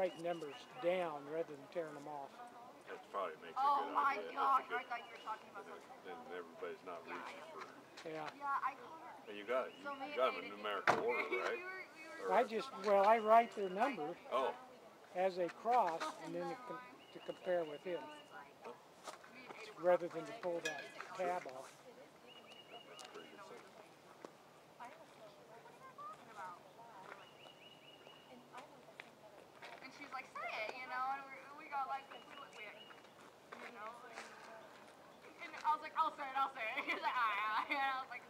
I like to s- write numbers down rather than tearing them off. That probably makes a Oh good my idea. gosh, That's a I thought you were talking about good, something. then everybody's not reaching for. Yeah. Yeah, I told her. And you got it. You, me you got them in numerical order, we right? were, we were I just, well, I write their number Oh, as they cross and then to, com- to compare with him rather than to pull that tab off. that's pretty good. sense. And she's like, say it, you know, and we, we got like, we, we, you know, and I was like, I'll say it, I'll say it. He's like, ah, yeah, and I was like,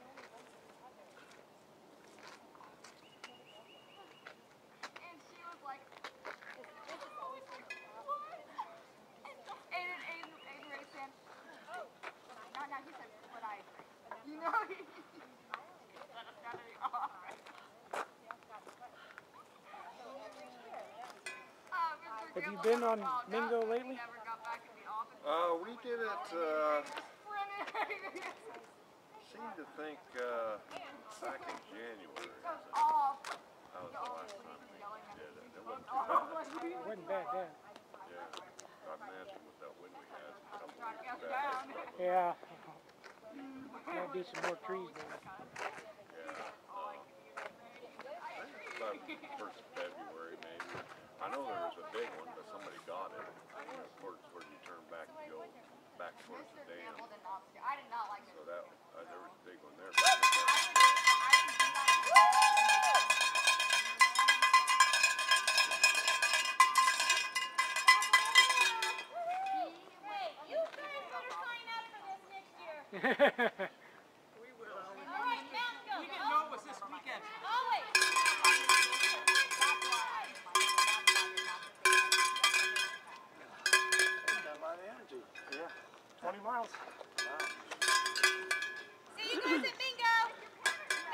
and she was like, what? Aiden, Aiden, Aiden raised his hand. No, no, he said, what I agree. You know, he, let us down to the off. Uh, Mr. Have you Gamble been on followed Mingo lately? never got back in the. Uh, we did it, uh, Sprinted. seemed to think, uh, back in January. That was the last time we did it. It wasn't too bad. It wasn't bad then. Yeah. I imagine with that wind we had, a couple trying weeks back. Yeah. Might be some more trees there. Yeah. uh, I think it was about first of February maybe. I know there was a big one, but somebody got it. Towards where you turn back and go back towards the dam. So that, uh, there was a big one there. I could, I could do that. Hey, you guys better sign up for this next year. yeah. All right, Mountain Goat. We didn't know it was this weekend. Always. Got a lot of energy. Yeah. 20 miles. See you guys at Bingo.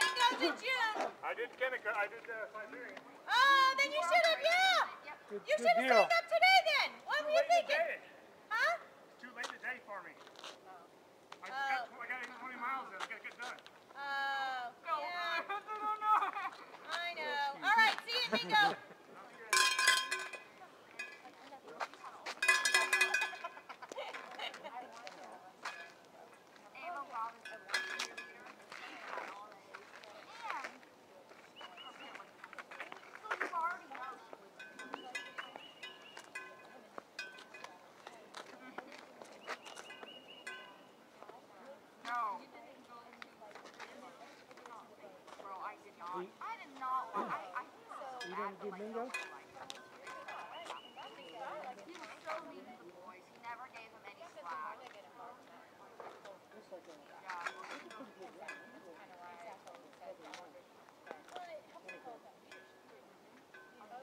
Bingo's in June. I did Kennekuk, I did uh, Siberian. Oh, then you should have, yeah. Good, You should have signed up today then. What were you Late in the thinking? Huh? It's too late in the day for me. I, got, Oh. I got 20 miles in, I gotta get done. Oh, No, yeah. no, no, no. I know. All right, see you at Bingo. Ava Robinson, one cheerleader, and okay, like, so you already know she was No. Bro, I did not. You- I did not. want- I, I feel so You bad didn't for do like bingo? someone like that. He was so mean to the boys. He never gave them any slack.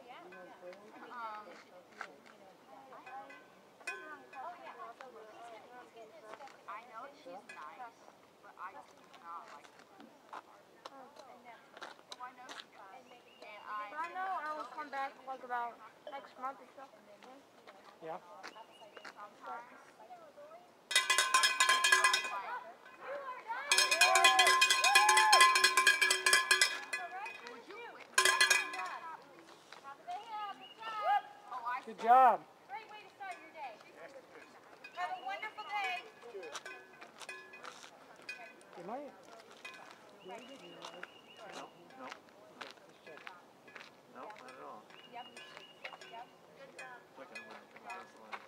Yeah. Um, I know she's nice, but I do not like her. Oh, I know she does. And I, I know I will come back like about next month or. Yeah. Good job. Great way to start your day. Have a wonderful day. Am I? No, no. No, not at all. Yep. Yep. Looking at my line.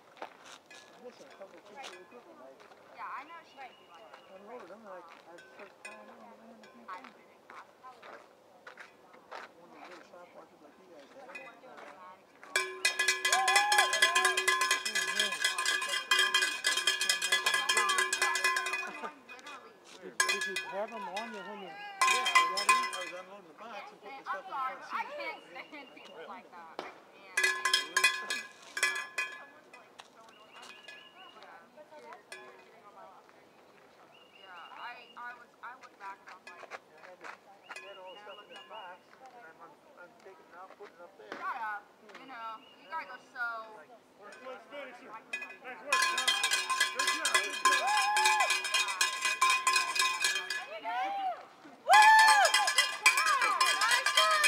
Listen, a couple of pieces of equipment. I Yeah, I know she would be like, unloaded them. Like I first time on the man. I've been in class. One of the little stopwatches like you guys have. Did, did you have them on you when you? Yeah, I was, unloading the box and putting the stuff in the front I can't stand people like that. I can't. Yeah, I, I was, I look back and I'm like, Had all the stuff in the box, and I'm, I'm, I'm taking it out, putting it up there. shut up. You know, you guys are so. Let's finish it. Nice work, Tom. Good job, good job. Woo! Nice one.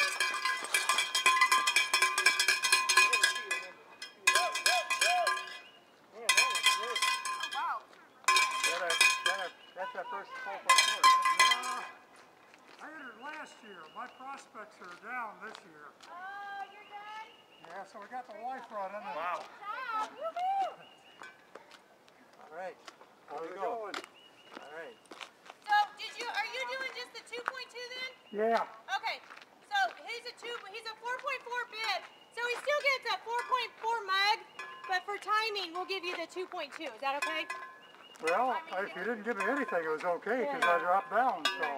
down this year. Oh, you're done? Yeah, so we got the wife running. and- Wow. Job, woo-hoo! All right. How we going? All right. So, did you, are you doing just the two point two then? Yeah. Okay, so he's a two, he's a four point four bid, so he still gets a four point four mug, but for timing, we'll give you the two point two, is that okay? Well, if you didn't give me anything, it was okay, because I dropped down, so.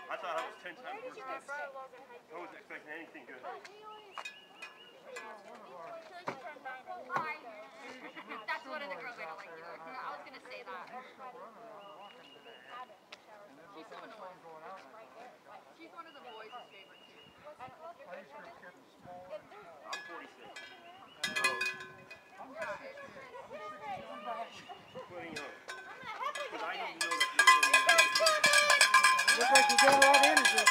I thought I was 10 times worse than this. I wasn't expecting anything good. Oh, That's one of the girls I don't like either. I was gonna say that. She's so annoying. She's one of the boys' favorite too. I'm 46. Including young. Because I didn't know that you're Looks like you got a lot of energy.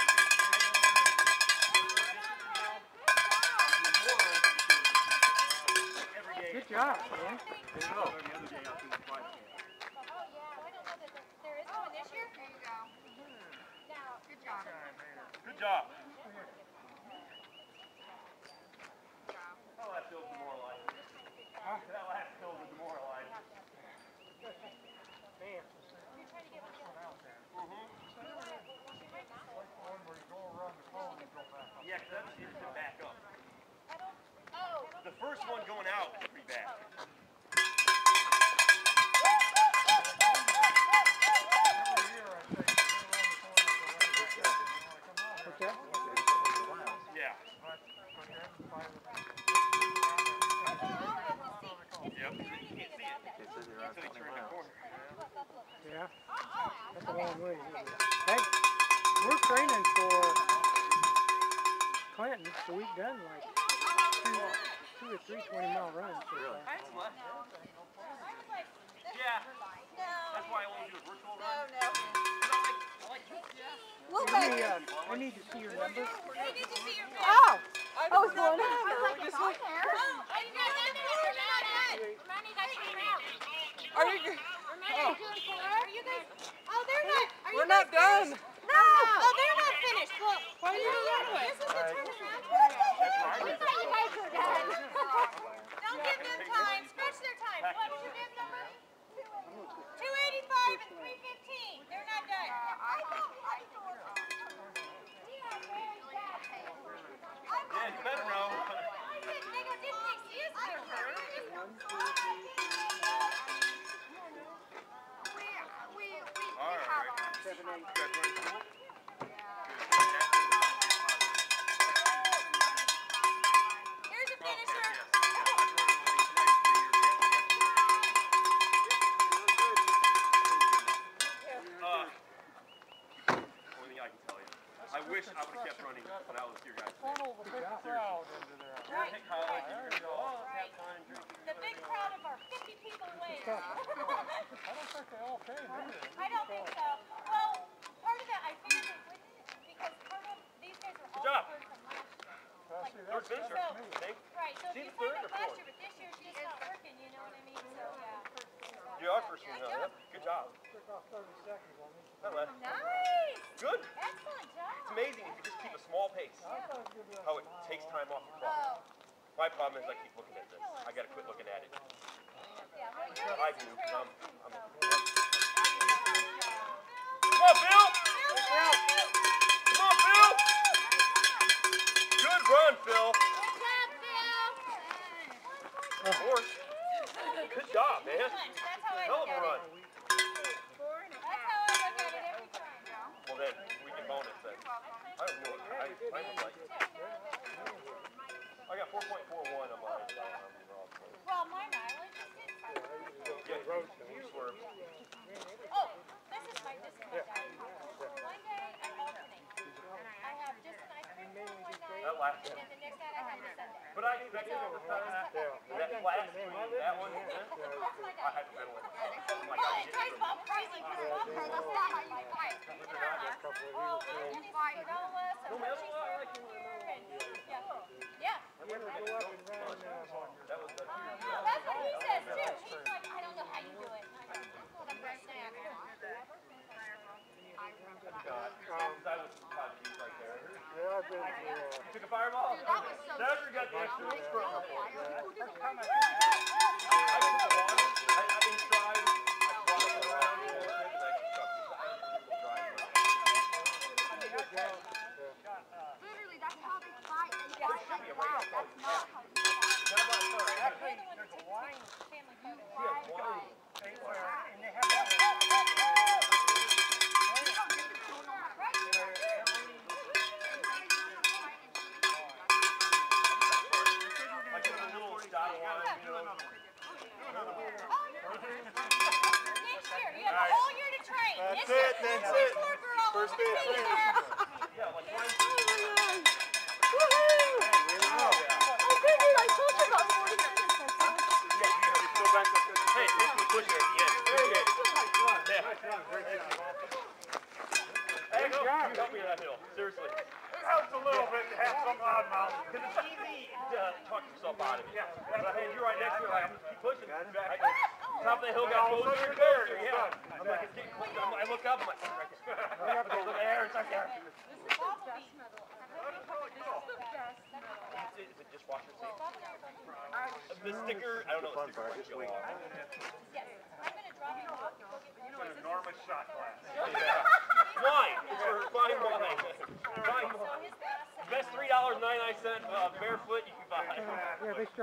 Good job, man. Every other day out doing five K. Oh, yeah, I don't know that there- there is one this year. There you go. Now, Good job. Good job. Good job. That last fill's demoralizing. That last fill was demoralizing. Seems to back up. The first one going out is pretty bad. That? Yeah. The. Yeah. That's a long way. Hey, we're training for Clinton, so we've done like two, two or three 20 mile runs. So far. That's what. Yeah. That's why I only do a virtual run. no. Let me, um, I need to see your number. They need to see your face. Oh, I was going. Oh, are you guys on there? You're not in. Manny, that's your mouth. Are you? Are you guys? Oh, they're not. Are you We're guys not done. No. Oh, they're not finished. Well, Why are you going that way? this is the turnaround. We thought you guys were done. Don't give them time. Scratch their time. What was your bid number? 285 and 315. They're not done. Yeah, you better know. They didn't us there we have right. our. You guys running wish I would have kept running when I was your guys. Funnel the big crowd into there. Hey, college, you're go, let's have fun, drink. The big crowd of our 50 people wins.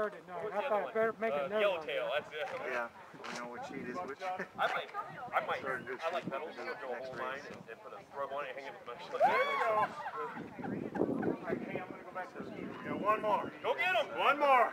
heard it. No, I thought I better make uh, another Yellowtail, that's it. Yeah, we know which sheet is which. I might, I might, I like metals, so a whole line and, and put a scrub on it and hang it as much. There you go. Hey, I'm going to go back to the Yeah, one more. Go get him. One more.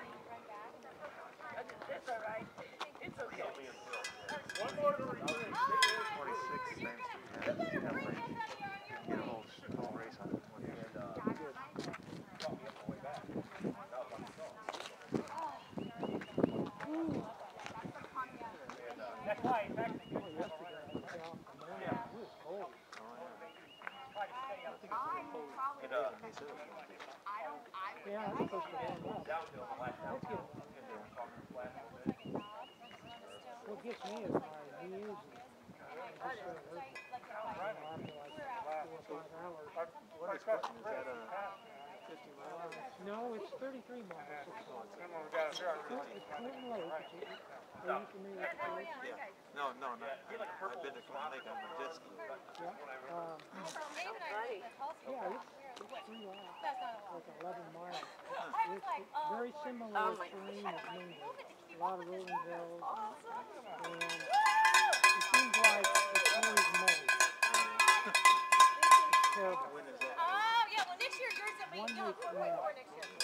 No, no, no. I've been to on the jet ski. Very similar oh terrain as A lot of rolling hills. And it seems like it's always muddy. it's terrible. Oh, yeah, well, next year yours will be, next year.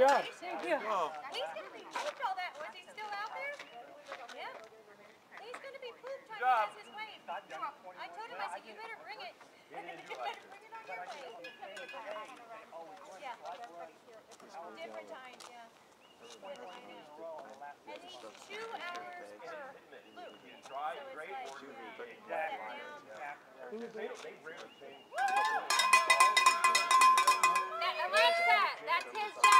job. Thank you. He's going to be pooped all that. Was he still out there? Yeah. He's going to be pooped trying to pass his weight. I told him, I said, you better bring it. you better bring it on your weight. Yeah. Different time, yeah. And he's two hours per loop. So great, like, uh, exactly. Exactly. They, they that's his job.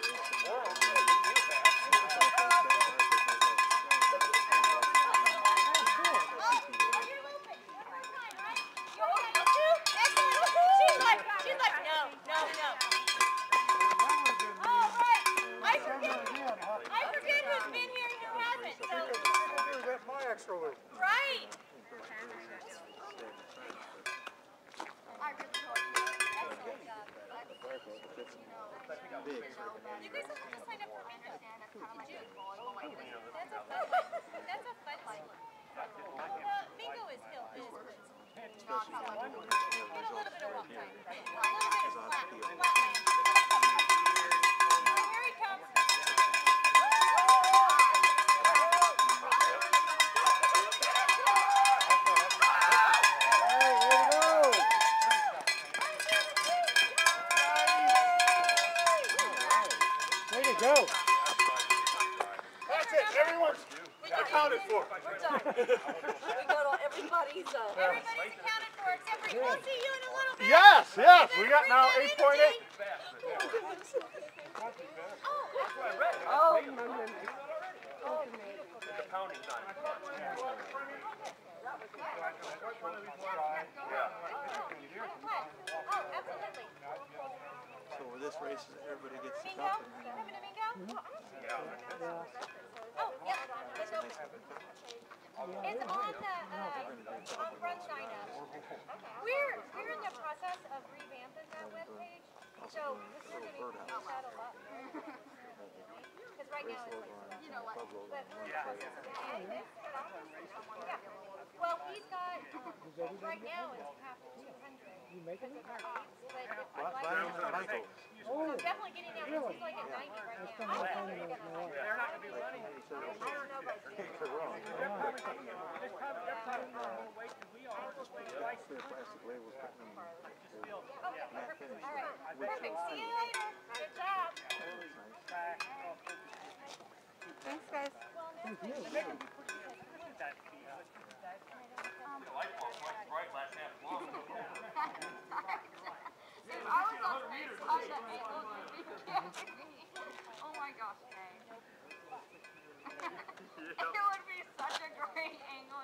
You guys have to sign up for bingo. understand it's kind of like a. That's a fun one. That's a fun one. Well, bingo is hill, is, is Not how I would. Get a little bit of walk time. A little bit of flat, We got all, everybody's, uh, Everybody's accounted for except for, we'll see you in a little bit. Yes, yes, we got now Bring eight that point eight. energy. oh, The pounding's on it. Oh, absolutely. So with this race, everybody gets the Bingo? cup You and then having a bingo? Yeah. Oh, yep. Let's go. It's on the, uh, on Brunstein. We're, we're in the process of revamping that webpage, so we're gonna use that a lot more. Cause right now it's like, You know what? but we're in the process of, yeah, it's, yeah. Well, he's got, um, right now it's half to two hundred. You making it? I so definitely getting he's like at ninety right that's now. been my thing in my life. They're wrong. Their plastic labels putting them in. Okay, perfect, all right, perfect, see you later, good job. Thanks, guys. Thank you. If I was on Sasha Angle, you'd be kidding me. Oh my gosh, dang. it would be such a great angle.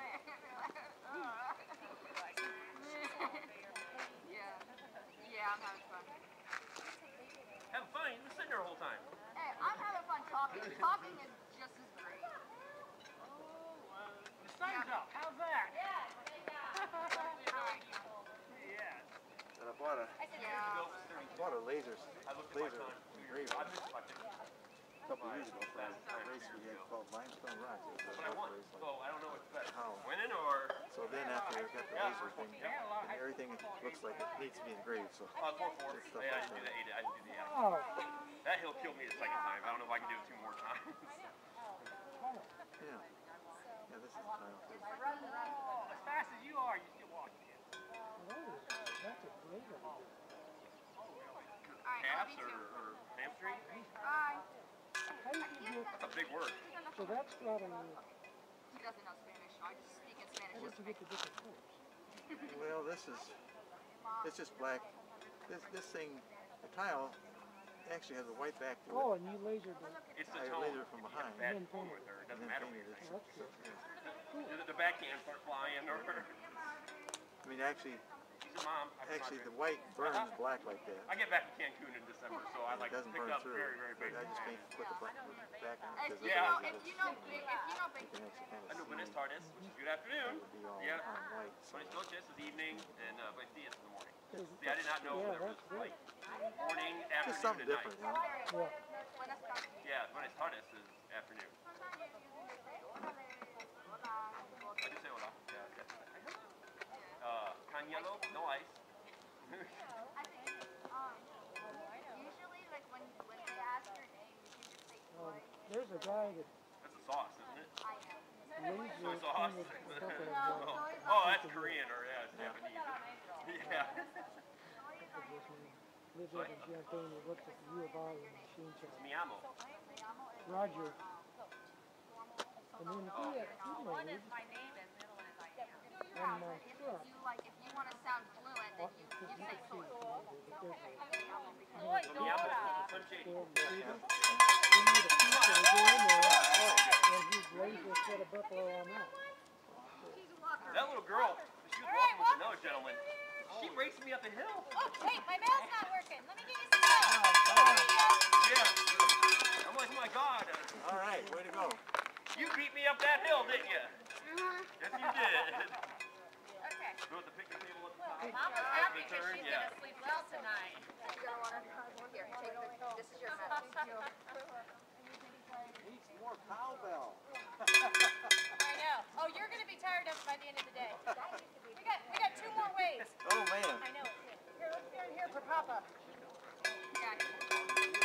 yeah. Yeah, I'm having fun. Have fun, you've been sitting there the whole time. Hey, I'm having fun talking. Talking is just as great. Up, how's that? And I bought a, Yeah. bought a laser, laser engraver a couple years ago for a race we had called Limestone Rock. It was a I race. so I don't know what's better. Winning or, So then after I got the laser thing, and everything looks like it needs to be engraved, so. uh, four, four. Yeah, I didn't do that. eight, I didn't do the eight. Oh, That hill killed me the second time. I don't know if I can do it two more times. Yeah. Yeah, this is the time. As fast as you are, you still walking. that's a great idea. Alright, I love Calves or, or hamstring? Bye. How do you get, That's a big word. so that's not a, He doesn't know Spanish. I just speak in Spanish. how did you get the different colors? Well, this is, it's just black. This, this thing, the tile actually has a white back to it. Oh, and you lasered it. It's the I tone. laser from If you have behind. Bad And then with her. It doesn't then matter what painted you think. that's good. The, the backhand start flying or, I mean, actually, she said, Mom, I actually the white burns black like that. I get back to Cancun in December, so I like It doesn't burn up through. very, very But big. I just paint, put the black, put back on it If because you Yeah. know, if you know, if you know, you can actually kind I know of Buenas see tardes, which is good afternoon. it would be all Yeah. on white. So Buenas noches is evening, and uh, buenos dias is the morning. See, I did not know Yeah, there was that's good. like morning, afternoon, and night. different, you know. Yeah. Buenas tardes. Yeah, buenas tardes is afternoon. I just say hola. Yeah, yeah. Can yellow, no ice. I think, um, usually, like, when, when they ask your name, you can just say Um, there's a guy that That's a sauce, isn't it? I am. lays Soy sauce. peanut butter No, and soy Oh, oh, that's Korean or yeah, it's Japanese. Yeah. lives out in Champaign. He works at the U of I in machine shop. Mi amo. Roger. And then he, he married, my name and middle one is I am. and my truck, You like, if you want to sound fluent, then you, you you say can see soy. it, there's a difference. Mi amo. Sunshade. They need a pizza to go in there, and he's raised a set of buffalo on that. That little girl, she was walking with another gentleman. She raced me up the hill. Oh, hey, my bell's not working. Let me get you some bells. Yeah. I'm like, oh my God. All right, way to go. You beat me up that hill, didn't you? Uh-huh. Yes, you did. Go with the picnic table at the top. Mama's Take happy because she's yeah. gonna sleep well tonight. Here, take the, this is your medicine. Need some more cowbell. I know. Oh, you're gonna be tired of it by the end of the day. We got, we got two more waves. Oh, man. I know. Here, let's stand here for Papa. Three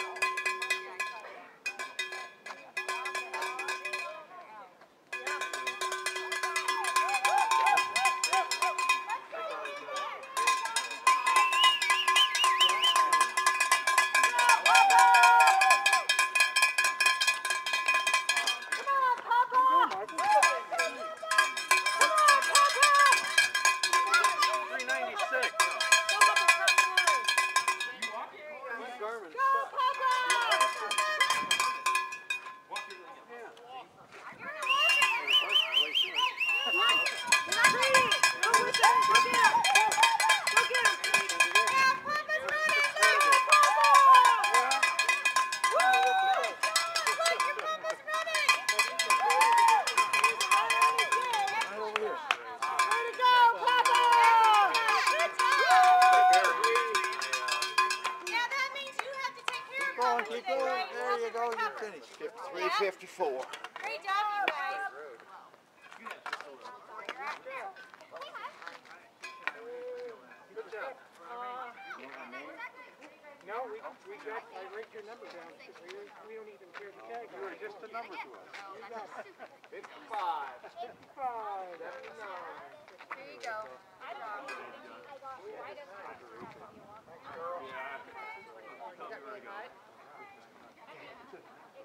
we, we I write your number down, because we, we don't even care the tag. You were just a number to us. You got it. Fifty-five. Fifty-five. Here you go.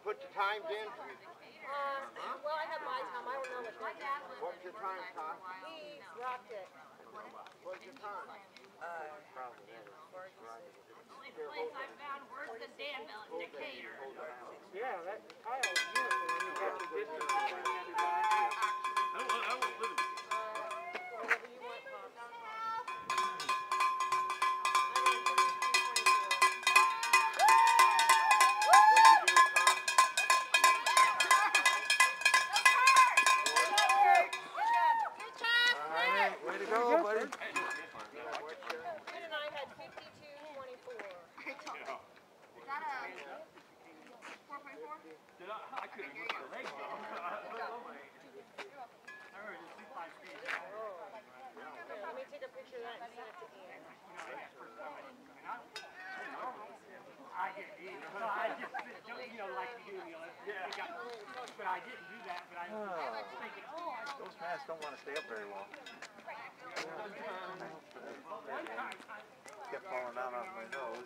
Put the times in. Uh, well, I have my time. I don't know what that is. What's your time, Todd? He rocked it. What's your time? Place I found worse than Danville in Decatur. Yeah, that tile is beautiful, I didn't do that, but I was thinking, oh, I oh, Those masks don't want to stay up very long. Kept falling down off my nose.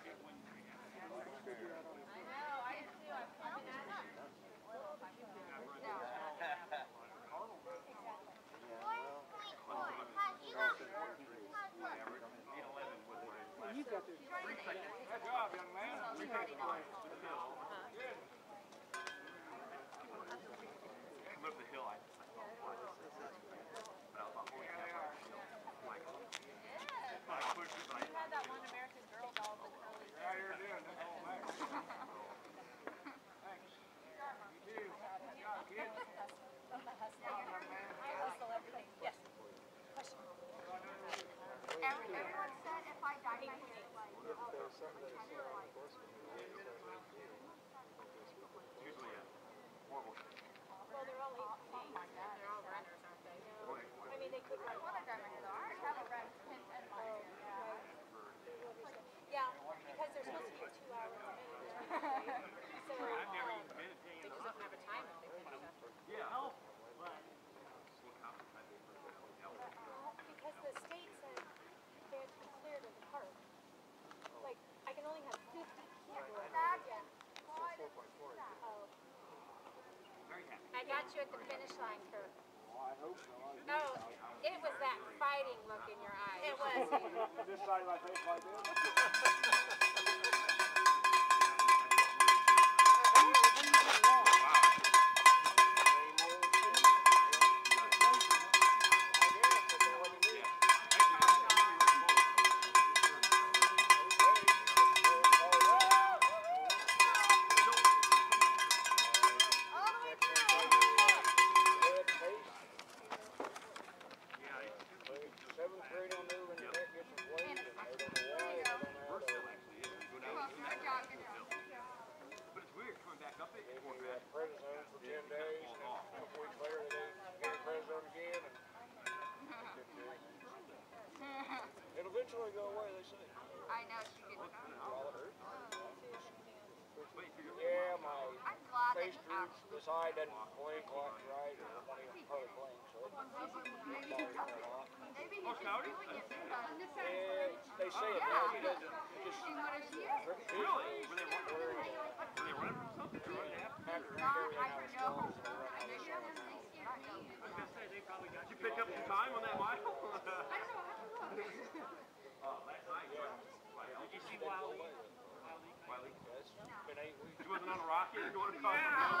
I know, I do too, I'm coming at it. No. Well, you got this. Good job, young man. He already knows. Come up the hill, I just like, what? But I was like, holy cow, I'm like, I pushed it, but I You had that one American Girl doll with curly hair. you're doing it. Oh, man. Thanks. You too. Good job, kid. I whistle everything. Yes. Question. Every, everyone said if I dyed my hair like, oh, pretend or like, Usually, yeah. Horrible. Well, they're all eight feet. They're all runners, aren't they? I mean, they could run. I wanna dye my hair though. I already have a red tint in my hair. Yeah, because they're supposed to be a two-hour So, um, they just don't have a time they. Yeah. Well, because the state said they to I can only have fifty people. Imagine. Oh. Very happy. I got you at the finish line, Kurt. Oh, it was that fighting look in your eyes. It was. This side of my like this? It's droops, this eye doesn't blink like right, or not even hardly blink, so it bothers me a lot. Maybe he's just doing it they say it Yeah. does, it doesn't, it just she what is here. Really? Were they running? Were they running from something? After? after everything I I was told, so I right know. now, Did you pick up some time on that mile? Oh, last night. Did you see Wiley? Wiley? eight weeks. She wasn't on a rocket going across the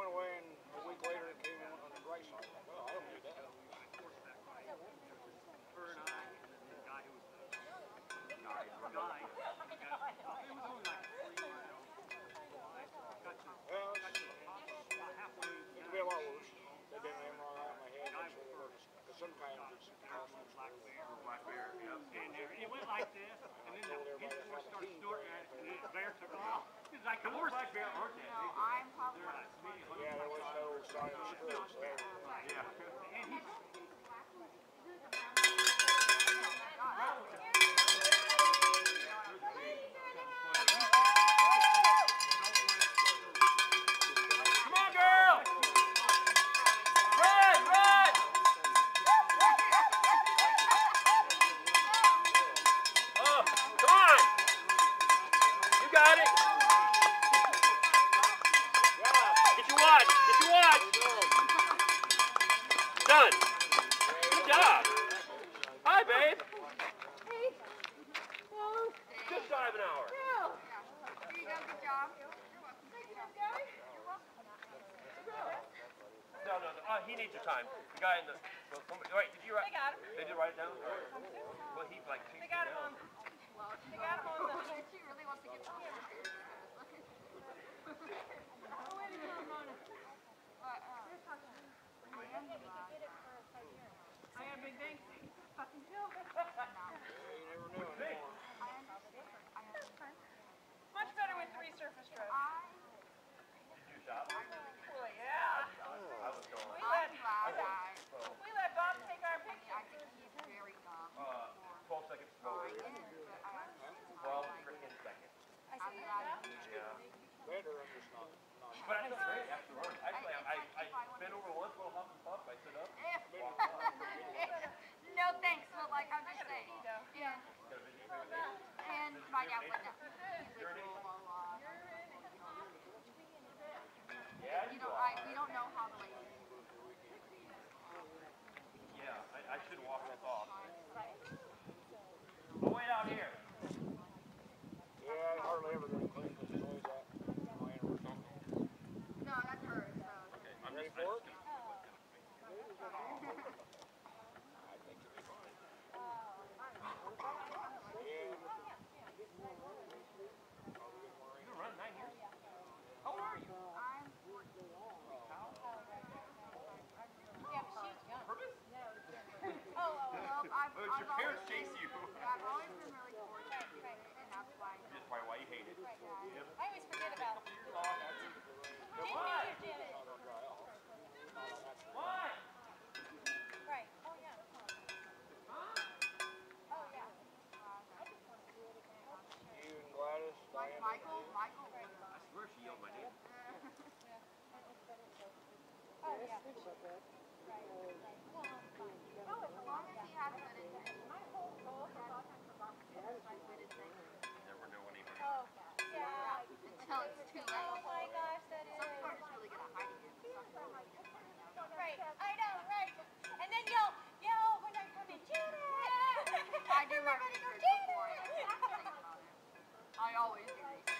went away and a week later it came in on the dry side. Well, I don't do that. Her and I, and then the guy who was the guy behind, it was only like three years ago. Well, it could be a lot worse. They did an MRI on my head. Because sometimes it's awesome. Black bear. Black bear, yeah. And it went like this, and then the, he started snorting at it, and the bear took off like the horse. Black bear, aren't they? No, I'm probably. Yeah, there was no sign of screws there. Yeah. And he's Come on, girl! Run, run! Oh, come on! You got it! Get your watch! Get your watch! Done! Good job! Hi, babe! Just drive an hour. Here you go, good job. You're welcome. Thank you, guys. You're welcome. No, no, no. Uh, he needs your time. The guy in the. Well, somebody, wait, did you write? They got him. They did write it down? Well, he's like. They got him on. They got him on the. She really wants to get some here. But, uh, I am glad. I got a big thing. Fucking kill. You never knew anymore. I understand. I understand. Much better with three surface strokes. I, Did you shop? Well, yeah. I was going. We I'm let, glad I, we let Bob take our I picture. think he's very young. Uh, 12 seconds. I is, but I understand. 12 freaking seconds. I'm glad he Yeah. Better, I'm just not, not. But I feel great after run. Actually, I, I, I bent over once, little hop and puff. I stood up. No thanks, but like, I'm just saying. Yeah. And my dad went down. He's like, blah, blah, blah. Yeah, You you are. Don't know how the ladies. Yeah, I, I should walk this off. I'll wait out here. Yeah, I hardly ever go to clean this noise out. My inner circle. No, that's hers, so. I'm Ready just, for I it? I think it'll be fine. Yeah. You've been running nine years. How old are you? I'm Yeah, but she's young. Purpose? Oh, oh, Well, I've, Oh, I've your parents always chase been, you. I've always been really fortunate, and that's why. That's probably why you hate it. I always forget about. Didn't Why? know you did it. Why? Right. Oh, yeah. Oh, yeah. You and Gladys, Like Diana. Michael, Michael I swear she yelled my name. Oh, yeah. Right. Right. Well, fine. no, as long as he has good intentions. Never know he Oh, yeah. Until it's too Oh, my gosh, that is. Some people are just really good at hiding it. Some people are really good at hiding it. Right. I know, right. And then you'll yell when I come in, Janet! I do my Everybody go, research always do.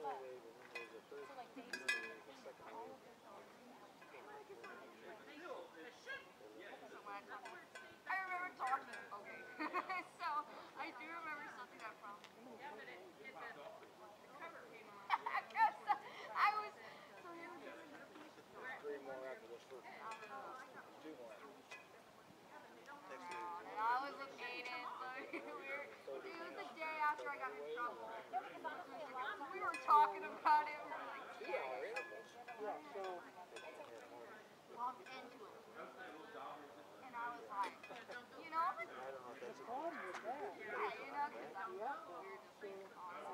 I remember talking. Okay. so I do remember something that from. Yeah, but it, it the, the cover came off. yes, I was. So here we go. Three more after this first. Uh-huh. Two more. Next. I was with Aiden, so we were after I got in trouble. We were talking about it. We were like, yeah. Bumped into it. And I was like, you know, I'm like, yeah, you know, because I'm weird to freak on.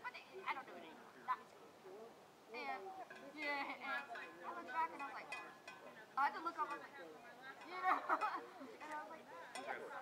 But they, I don't do it anymore. That's cool. And, yeah, and I looked back and I was like, I had to look up, I was like, yeah. and I was like, yeah.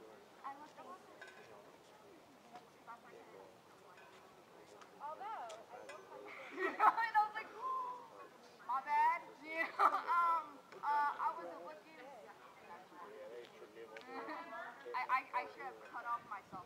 um, uh, I was looking. I, I, I should have cut off myself.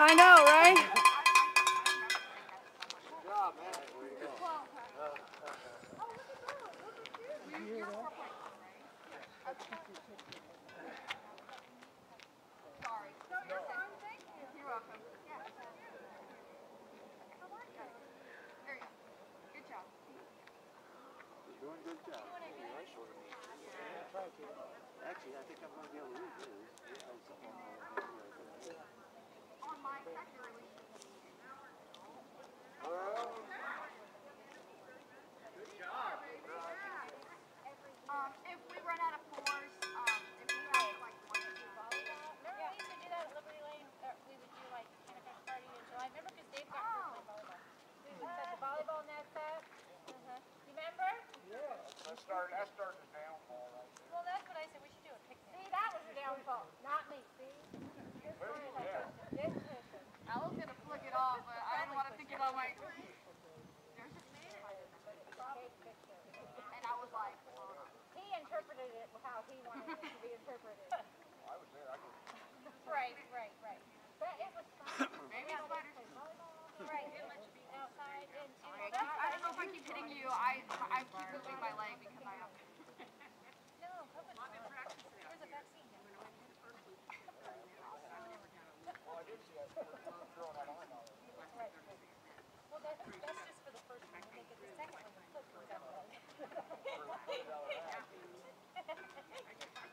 I know, right?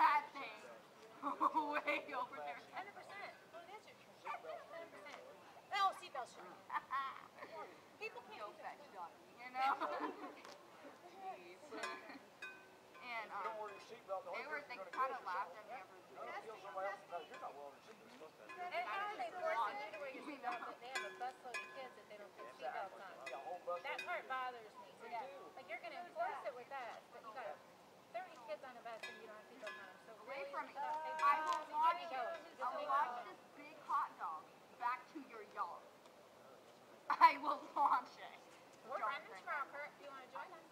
that thing way over there. 100%. People can't. You know? and, they were, they kind of laughed at me. You're not. And how are they forcing you to um, wear your seatbelt if they have a busload of kids they don't put seatbelts on? That part bothers me. So yeah. Like, you're going to enforce it with us, but you got 30 kids on a bus and you don't I will launch this big hot dog back to your yard. I will launch it. We're Don't running bring tomorrow, Kurt. Do you want to join us?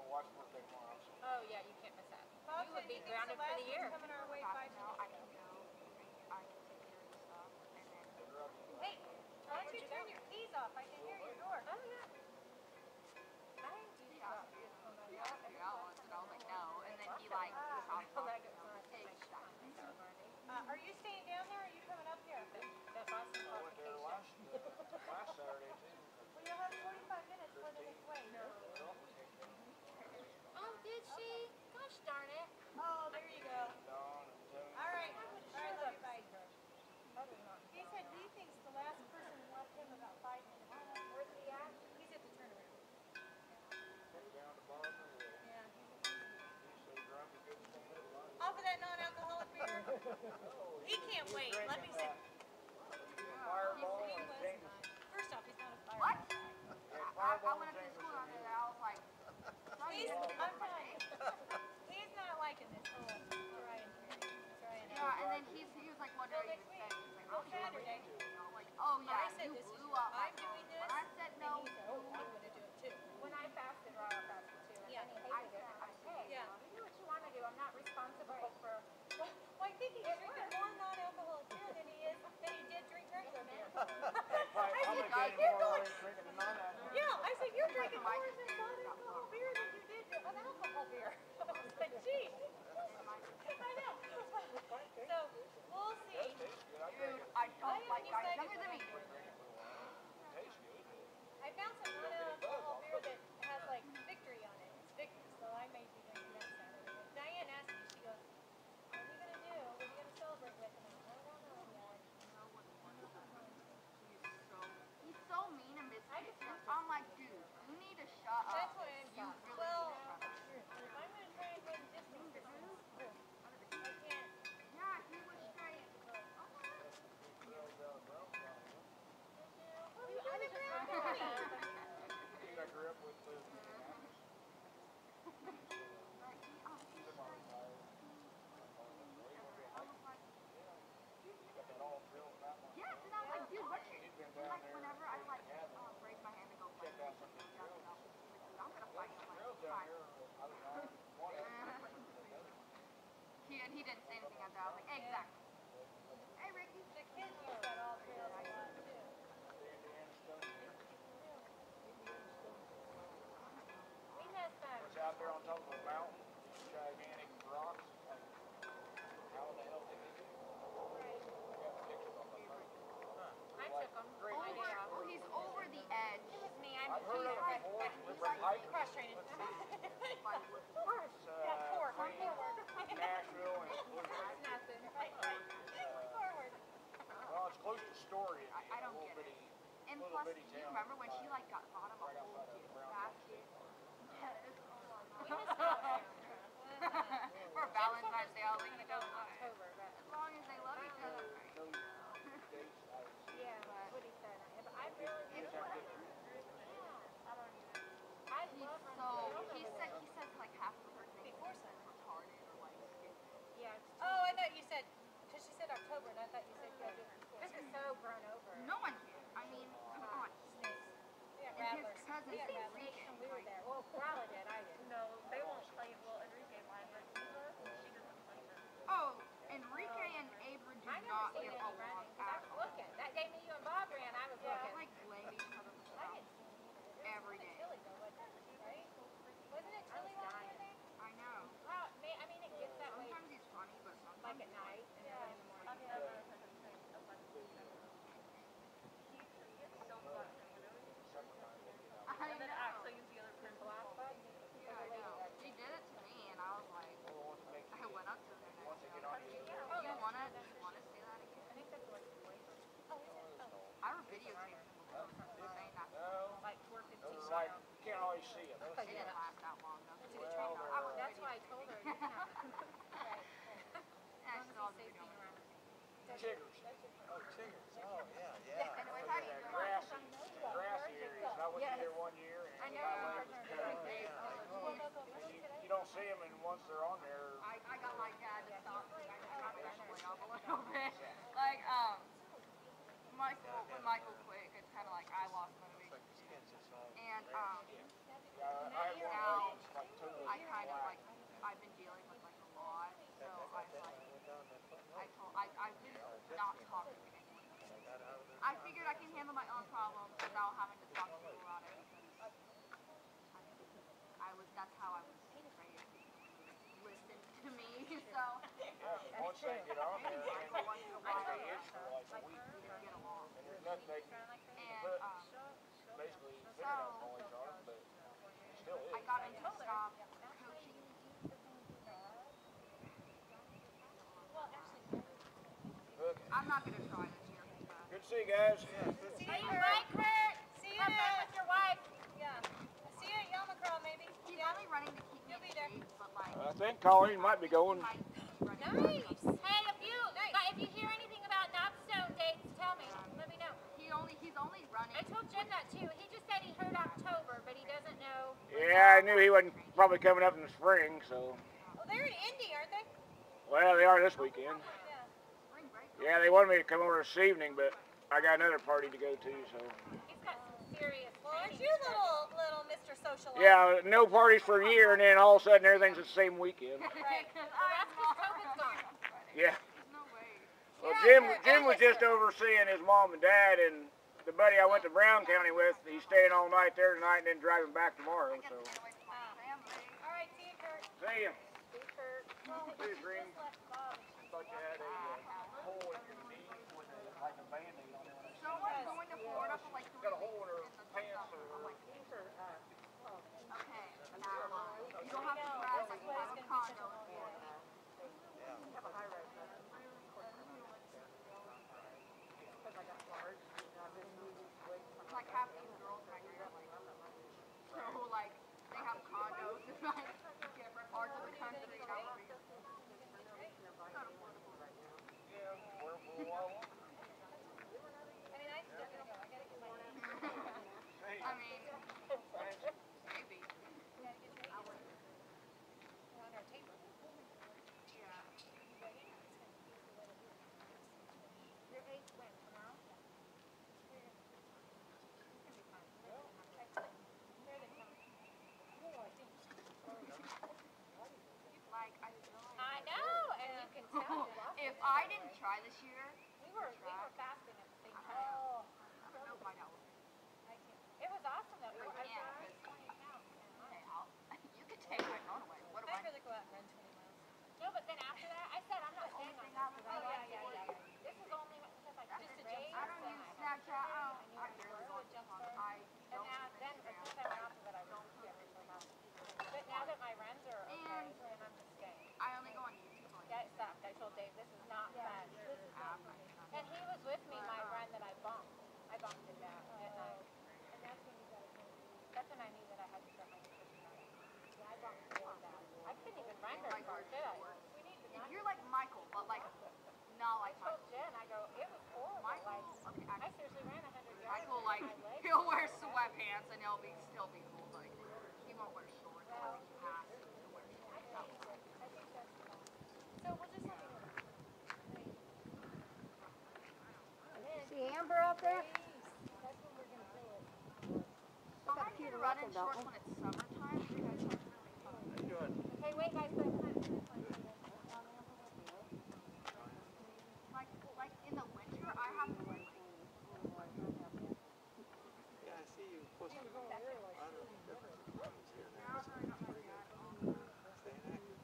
My wife's birthday tomorrow, so. Oh, yeah, you can't miss that. Paul You would be grounded for the year. coming our way God, by I can go. I can take care of stuff and then. Hey, why don't you turn your keys off? I He's, I'm telling you, he's not liking this whole Ryan thing. Ryan. yeah, and then he's, he was like, what are you saying? He's like, oh, Saturday. you know, like, oh I said you this blew what up. I'm doing this, When I said no, he said, oh, I'm gonna do it too. When I fasted, Rara fasted too, and Yeah. then he hated it. I'm like, hey, Yeah. you do what you want to do. I'm not responsible for. Well, I think he's drinking more non-alcoholic beer than he is, than he did drink regular beer. Right, I'm said, "You're going- than drinking the non-alcoholic. Yeah, I said, you're drinking more than saying he's got non-alcohol one. beer than you did of alcohol beer. I was like, gee. I know. So, we'll see. I dude, drink. I I don't like guys excited younger than me. I found some non-alcohol beer He, didn't say anything after. I was like, exactly. Hey, Ricky. The kids use that AllTrails a lot too. Indiana Stone. We had some. It's out there on top of a mountain, gigantic rocks. Like, how the hell did they do? it? I got pictures on my phone. I took them. Great Over, did. oh, he's over the edge. It was me. I'm I've heard of it before, different hikers. frustrated. Like, with the It's, uh, Yeah, forward, between forward. Nashville and Nothing. Forward. Well, it's close to Story. It's I- I a don't little get it. And little plus, bitty do you remember when she like got bought him a Right whole outside of gift Brown. basket? Yes. We God. missed there. For Valentine's Day, I was like, you know in what? October, As long as they love each other. right? Those dates, I was yeah, that's what he said. Yeah, But I really It's did. whatever. I don't even. I He's love so, running. he said, he says like half of her things Before are retarded or like stupid. Yeah, it's Oh, I thought you said, because she said October, and I thought you said February. This is so grown over. No one can. I mean, come uh-huh. on. We got And his rattlers. cousin We got rattlers. freaking We were there. Well, Rala did. I didn't. No, they won't play. Well, Enrique might, but she doesn't play her. Oh, Enrique and Abra do I not get any along running. 'cause I was looking. That day me, you, and Bob ran. I was They looking. like blame each other for I stuff didn't see any. every day. Chilly though, wasn't it? Right? Wasn't it I chilly was while we dying. were there? I know. Well, may, I mean, it gets that way Sometimes he's funny, but sometimes like at night and Yeah. early in the morning. I've never had a thing of like he he gets so much I and then know. actually use the other pen Black bug. Yeah, I know. She did it to me, and I was like, Well, once they I went up to her and I once they said, get on you, "Do you wanna, do you wanna say that again?" I think that's what it's flavor. I were videotaping him saying that. no, Like four fifteen. those like, you can't always see them. It didn't last that long though. Well, I was That's why I told her. You can have it. Right. And I saw the video. Chiggers. Oh, chiggers. Oh, yeah, yeah. Anyways, how do you That doing? grassy, grassy areas. I went Yes. there one year and I know my you leg were was there. cut. Dave, Well, those will- And you, you don't see them in once they're on there, I, I got my dad to stop me. I got to play off a little bit. Like, um, Michael, when Michael quit, it's kind of like I lost motivation. And, um, yeah, I had one now of those, like totally I kind of like, I've been dealing with like a lot. So I like, I told, I, I've been not talking to anyone. I figured I can handle my own problems without having to talk to people about it. I was, that's how I was raised. Listen to me, so. Yeah, once they get on there, Michael once in a they while, stay in for like a week, we didn't get along. nothing they can And, um, basically fingernail polish on it, but it still is. I got into stop coaching. Okay. I'm not gonna try this year. Good to see you guys. See you, Mike, Kurt. See you. Have fun with your wife. Yeah. See you at Yomacraw, maybe. He's Yeah. only running to keep You'll be there. shape, but like, I think Colleen might be going. might be running. Nice. Hey, if you but if you hear anything about Knobstone dates, tell me. Let me know. He only, he's only running. I told Jen that too. He just said he heard October, but he doesn't know. Yeah, I knew he wasn't probably coming up in the spring, so. Well, they're in Indy, aren't they? Well, they are this weekend. Yeah. Spring break. Yeah, they wanted me to come over this evening, but I got another party to go to, so. He's got some serious. Well, aren't you little little Mr. Socialite? Yeah, no parties for a year, and then all of a sudden everything's the same weekend. Right. Well, that's because COVID's gone. Yeah. There's no way. Well, Jim. Jim was just overseeing his mom and dad, and the buddy I went to Brown County with, he's staying all night there tonight and then driving back tomorrow. So, to get away from my family. All right, see you, Kurt. see ya. See you, Kurt. See you, Green. Thought you had a uh, hole in your knee with a, like a band-aid on it. Someone's going to Florida for like three Got a hole in her weeks in the pants or uh, okay, never. You don't have to drag like you have a condo in Florida. Like half these girls right here, like, so like they have condos in like different parts of the country. And I'm like, not affordable right now. Yeah, we're, we're a while longer. I mean, I still gotta go. I gotta get my I mean, maybe. on our table. Yeah. Your eighth when? Tomorrow? Like I feel like I know, and you can tell. if I didn't try this year, We were we were fasting at the same I time. don't know. I don't know if I know. I can't. It was awesome though. You I can't, ran 20 because- pounds. Okay, I'll, you could take my phone away. What do I? I'd rather go out and run 20 miles. No, but then after that, I said I'm not staying on this. because I Oh, like yeah, to yeah, work. yeah. This was only because I just a jump I don't use Snapchat. I don't. I barely go on TikTok. I And don't now, use then, as soon as I went off of it, I don't do every so much. But now that my runs are okay, And- then I'm just staying. I only go on YouTube. Yeah, sucked. I told Dave, this is not fun. app. I don't know. And he was with me my uh-huh. run that I bumped. I bumped it down at oh. night. And that's when you got to That's when I knew that I had to start my nutrition on. Yeah, I bumped it down. I couldn't even run very far, could I? We need to If you're like Michael, but like not like I told Jen, I go, it was horrible. Michael, Like, okay, I I, seriously ran 100 yards. Michael like he'll wear sweatpants and he'll be still be cool. Like he won't wear shorts. Well, he has to wear shorts. I think I think that's fine. So we'll just let me know. See Amber out there? That's when we're gonna do it. I'm not here to run in shorts when it's summertime because it's really hot. How you doing? Hey, wait, guys, wait, come on. Like like in the winter, I have to wear like Yeah, I see you posting a lot of different things here and there. Staying active.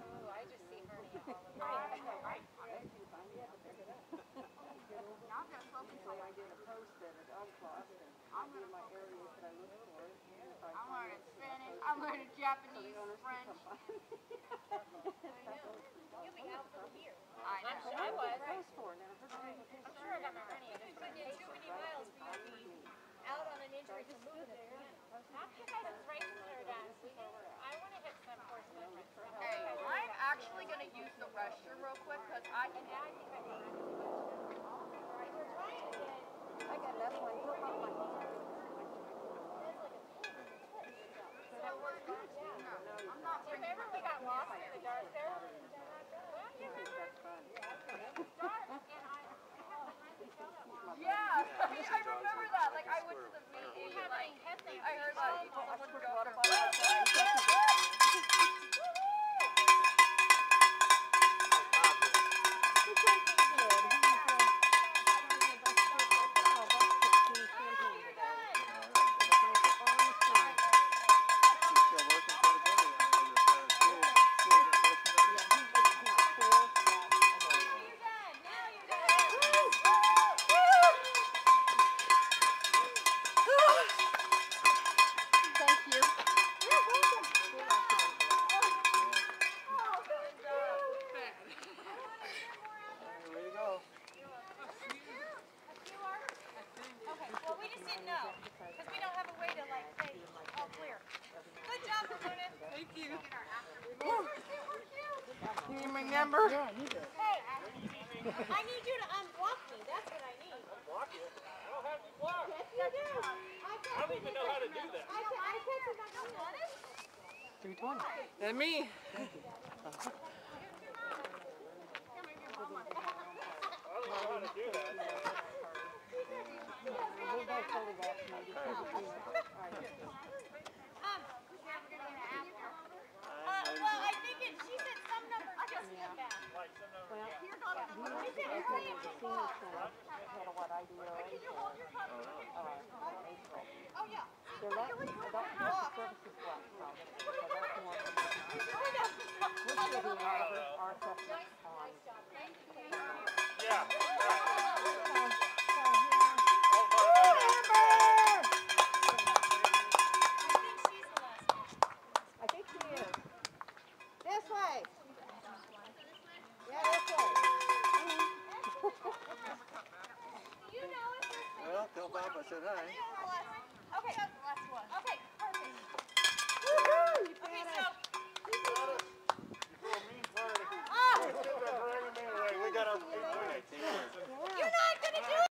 Oh, I just see hernia all over. now I'm gonna focus on my I'm gonna focus on I'm learning Spanish. I'm learning Japanese, French. You'll be out for the year. I I'm sure I was. I'm sure I got my hernia. There's been too many miles for you to be out on an injury from moving it. Not because it's racing or done. I want to hit some course limits. Hey, I'm actually gonna use the restroom real quick because I can. Yeah, I think I can. We're trying to get. I got another one. went to the meeting, I heard like, someone would go me.